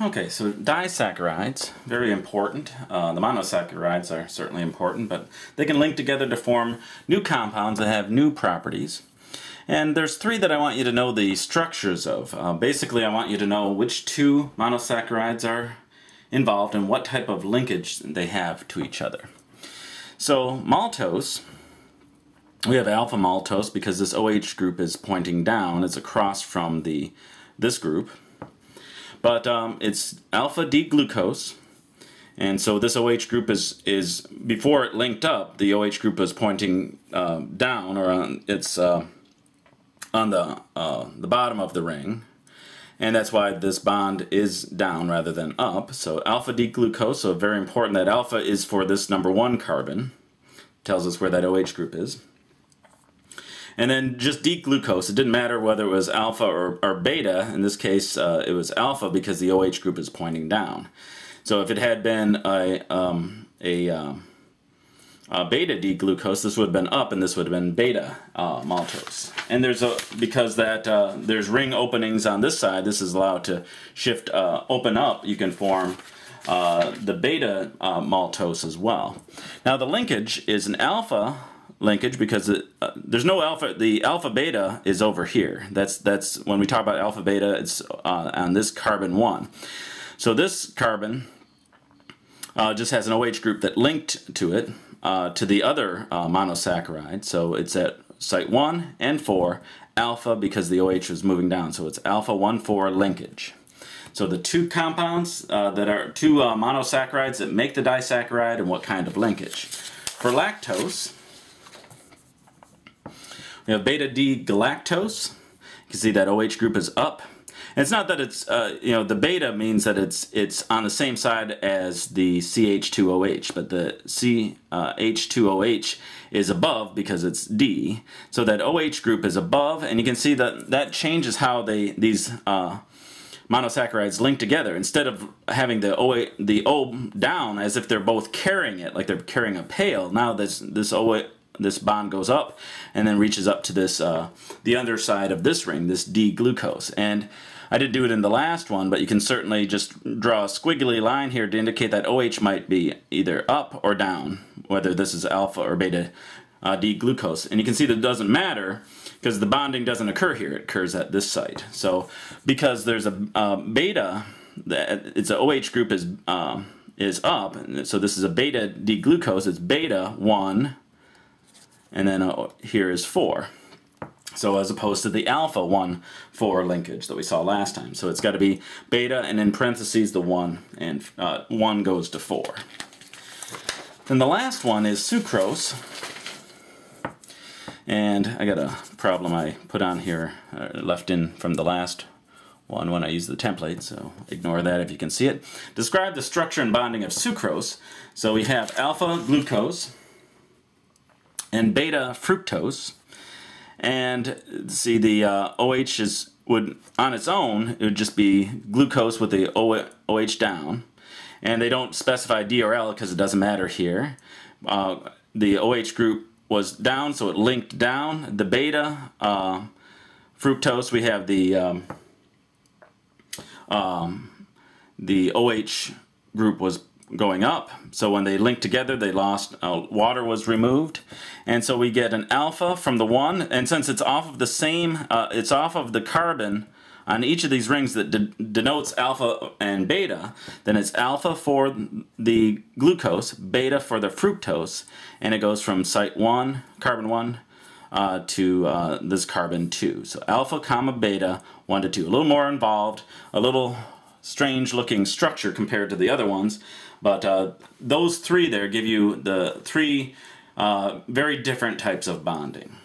Okay, so disaccharides, very important. Uh, the monosaccharides are certainly important, but they can link together to form new compounds that have new properties. And there's three that I want you to know the structures of. Uh, basically, I want you to know which two monosaccharides are involved and what type of linkage they have to each other. So maltose, we have alpha maltose because this OH group is pointing down. It's across from the this group. But um, it's alpha D-glucose. And so this OH group is, is before it linked up, the OH group is pointing uh, down, or on, it's uh, on the, uh, the bottom of the ring. And that's why this bond is down rather than up. So alpha D-glucose, so very important that alpha is for this number one carbon. Tells us where that OH group is. And then just D-glucose, it didn't matter whether it was alpha or, or beta. In this case, uh, it was alpha because the OH group is pointing down. So if it had been a, um, a, uh, a beta D-glucose, this would have been up, and this would have been beta uh, maltose. And there's a because that uh, there's ring openings on this side, this is allowed to shift uh, open up. You can form uh, the beta maltose as well. Now the linkage is an alpha linkage because it, uh, there's no alpha. The alpha beta is over here. That's that's when we talk about alpha beta. It's uh, on this carbon one. So this carbon uh, just has an OH group that linked to it uh, to the other uh, monosaccharide. So it's at site one and four alpha because the OH was moving down. So it's alpha one four linkage. So the two compounds uh, that are two monosaccharides that make the disaccharide and what kind of linkage. For lactose, we have beta D galactose. You can see that OH group is up. And it's not that it's, uh, you know, the beta means that it's it's on the same side as the CH2OH, but the CH2OH uh, is above because it's D. So that OH group is above, and you can see that that changes how they these uh, monosaccharides link together. Instead of having the O the O down as if they're both carrying it, like they're carrying a pail, now this this O this bond goes up and then reaches up to this uh, the underside of this ring, this D-glucose. And I did do it in the last one, but you can certainly just draw a squiggly line here to indicate that OH might be either up or down, whether this is alpha or beta uh, D-glucose. And you can see that it doesn't matter because the bonding doesn't occur here, it occurs at this site. So because there's a uh, beta, it's a OH group is, uh, is up, so this is a beta D-glucose, it's beta 1 and then uh, here is 4. So as opposed to the alpha 1 4 linkage that we saw last time. So it's got to be beta and in parentheses the 1 and uh, 1 goes to 4. Then the last one is sucrose. And I got a problem I put on here, uh, left in from the last one when I used the template, so ignore that if you can see it. Describe the structure and bonding of sucrose. So we have alpha glucose, and beta fructose. And see, the uh, OH is would on its own it would just be glucose with the OH down, and they don't specify D or L because it doesn't matter here. Uh, the OH group was down, so it linked down. The beta uh, fructose, we have the um, um, the OH group was going up. So when they linked together, they lost, uh, water was removed. And so we get an alpha from the one, and since it's off of the same, uh, it's off of the carbon on each of these rings that de denotes alpha and beta, then it's alpha for the glucose, beta for the fructose, and it goes from site 1, carbon 1, uh, to uh, this carbon 2. So alpha comma beta 1 to 2. A little more involved, a little strange looking structure compared to the other ones, but uh, those three there give you the three uh, very different types of bonding.